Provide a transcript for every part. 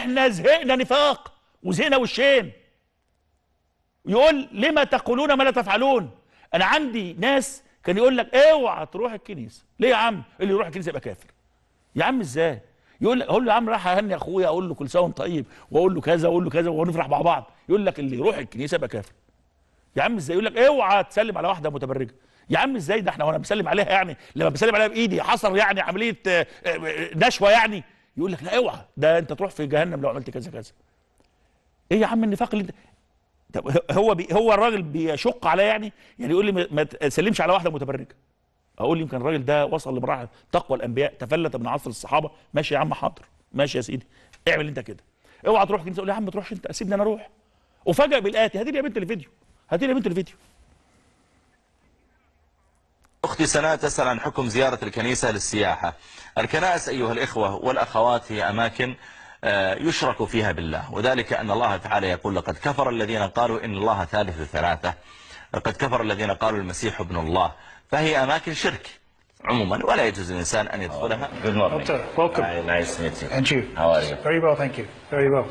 إحنا زهقنا نفاق وزهقنا وشين. يقول لما تقولون ما لا تفعلون؟ أنا عندي ناس كان يقول لك اوعى تروح الكنيسة. ليه يا عم؟ اللي يروح الكنيسة يبقى كافر. يا عم إزاي؟ يقول لك أقول له يا عم راح أهني أخويا أقول له كل سنة وأنت طيب وأقول له كذا واقول له كذا ونفرح مع بعض. يقول لك اللي يروح الكنيسة يبقى كافر. يا عم إزاي؟ يقول لك اوعى تسلم على واحدة متبرجة. يا عم إزاي ده إحنا وأنا بسلم عليها يعني؟ لما بسلم عليها بإيدي حصل يعني عملية آه، آه، نشوة يعني؟ يقول لك لا اوعى. ده انت تروح في جهنم لو عملت كذا كذا. إيه يا عم النفاق اللي انت طب هو بي هو الراجل بيشق عليا يعني؟ يعني يقول لي ما- تسلمش على واحدة متبرجة. أقول لي يمكن الراجل ده وصل لمراحل تقوى الأنبياء تفلت من عصر الصحابة. ماشي يا عم حاضر. ماشي يا سيدي. اعمل انت كده. اوعى تروح كنيسه أقول يا عم ما تروحش انت سيبني أنا أروح. وفجأة بالآتي هاتي لي يا بنت الفيديو. هاتي لي يا بنت الفيديو. أختي سناء تسأل عن حكم زيارة الكنيسة للسياحة الكنائس أيها الإخوة والأخوات هي أماكن آه، يشرك فيها بالله وذلك أن الله تعالى يقول لقد كفر الذين قالوا إن الله ثالث ثلاثة لقد كفر الذين قالوا المسيح ابن الله فهي أماكن شرك عموما ولا يجوز للإنسان أن يدخلها Good morning. Doctor, welcome. Hi, nice to meet you. And you? How are you? Very well, thank you. Very well.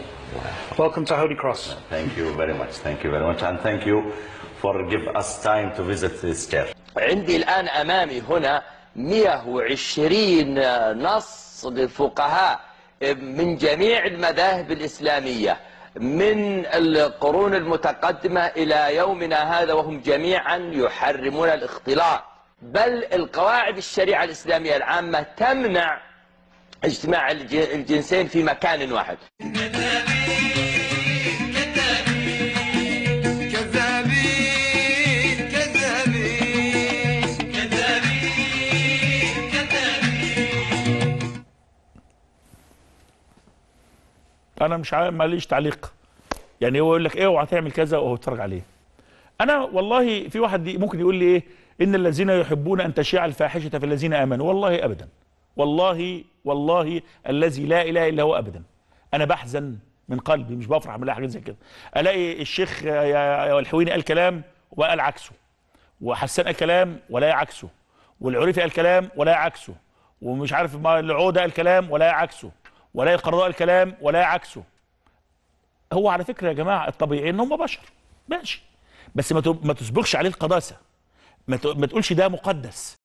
Welcome to Holy Cross. Thank you very much. Thank you very much. And thank you for give us time to visit this church. عندي الآن أمامي هنا 120 نص للفقهاء من جميع المذاهب الإسلامية من القرون المتقدمة إلى يومنا هذا وهم جميعا يحرمون الاختلاط. بل القواعد الشريعة الإسلامية العامة تمنع اجتماع الج- الجنسين في مكان واحد. أنا مش عارف ماليش تعليق. يعني هو يقول لك إيه اوعى تعمل كذا وهو بيتفرج عليه. أنا والله في واحد ممكن يقول لي إيه؟ إن الذين يحبون أن تشيع الفاحشة في الذين آمنوا. والله ابدا. والله والله الذي لا إله إلا هو ابدا. أنا بحزن من قلبي مش بفرح من حاجات زي كده. ألاقي الشيخ الحويني قال كلام وقال عكسه. وحسان قال كلام ولا عكسه والعريفي قال كلام ولا عكسه ومش عارف ما العودة قال كلام ولا عكسه ولا القرضاء قال كلام ولا عكسه. هو على فكرة يا جماعة الطبيعي ان هم بشر ماشي. بس ما تسبقش عليه القداسة. ما تقولش ده مقدس.